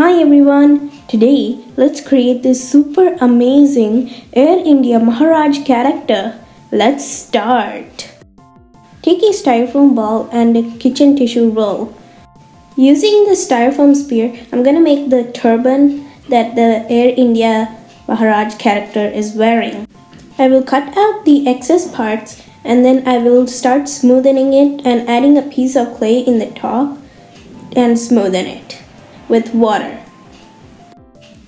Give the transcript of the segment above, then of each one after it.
Hi everyone! Today, let's create this super amazing Air India Maharaj character. Let's start. Take a styrofoam ball and a kitchen tissue roll. Using the styrofoam sphere, I'm gonna make the turban that the Air India Maharaj character is wearing. I will cut out the excess parts and then I will start smoothing it and adding a piece of clay in the top and smoothen it with water.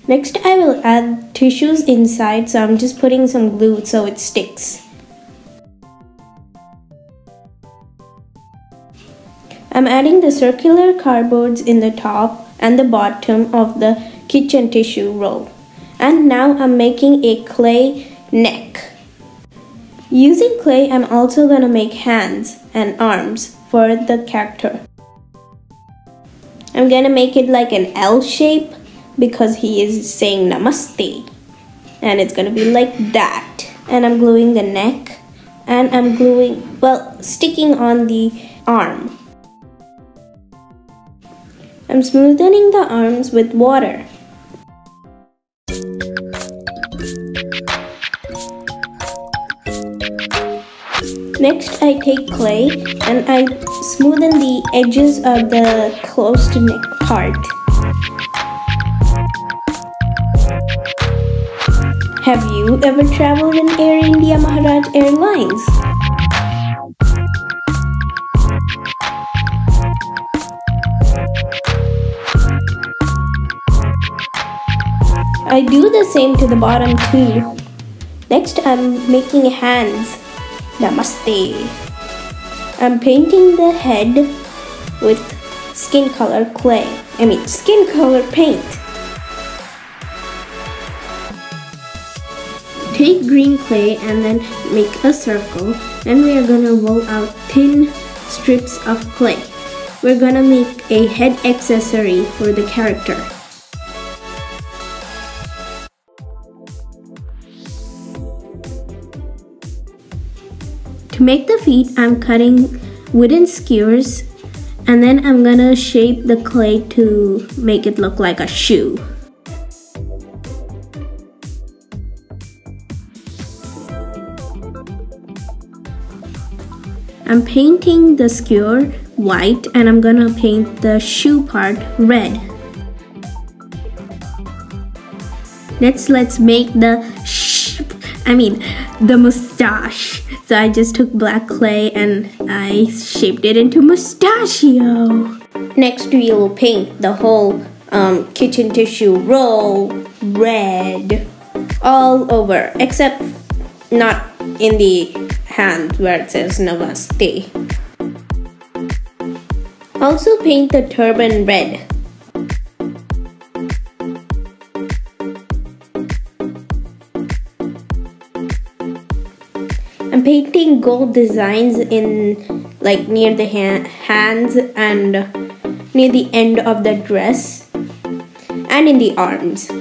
Next I will add tissues inside so I'm just putting some glue so it sticks. I'm adding the circular cardboards in the top and the bottom of the kitchen tissue roll. And now I'm making a clay neck. Using clay, I'm also gonna make hands and arms for the character. I'm gonna make it like an L shape because he is saying namaste. And it's gonna be like that. And I'm gluing the neck and I'm gluing, well, sticking on the arm. I'm smoothing the arms with water. Next, I take clay and I smoothen the edges of the closed neck part. Have you ever traveled in Air India Maharaj Airlines? I do the same to the bottom too. Next, I'm making hands. Namaste. I'm painting the head with skin color clay. I mean, skin color paint. Take green clay and then make a circle. Then we are gonna roll out thin strips of clay. We're gonna make a head accessory for the character. To make the feet, I'm cutting wooden skewers and then I'm gonna shape the clay to make it look like a shoe. I'm painting the skewer white and I'm gonna paint the shoe part red. Next, let's make the I mean, the mustache. So I just took black clay and I shaped it into mustachio. Next we will paint the whole um, kitchen tissue roll red all over except not in the hand where it says namaste. Also paint the turban red. I'm painting gold designs in like near the hand, hands and near the end of the dress and in the arms.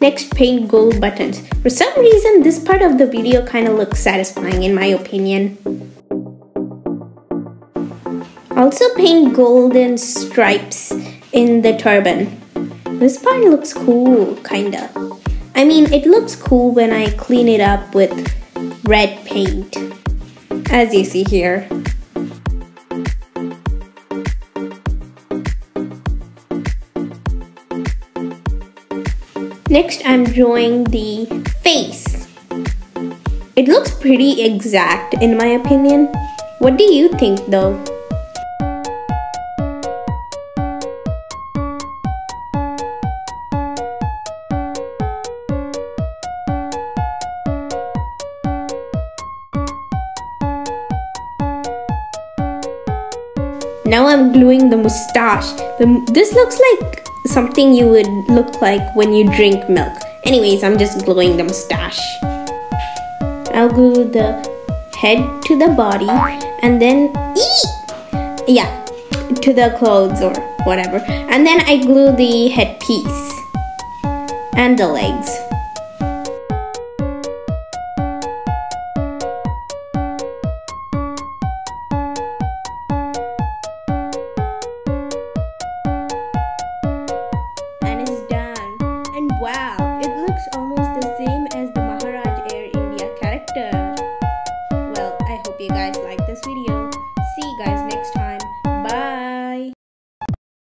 Next, paint gold buttons. For some reason, this part of the video kind of looks satisfying in my opinion. Also paint golden stripes in the turban. This part looks cool, kinda. I mean, it looks cool when I clean it up with red paint, as you see here. Next, I'm drawing the face. It looks pretty exact in my opinion. What do you think though? Now I'm gluing the mustache. This looks like something you would look like when you drink milk. Anyways, I'm just gluing the mustache. I'll glue the head to the body and then yeah, to the clothes or whatever. And then I glue the headpiece. and the legs.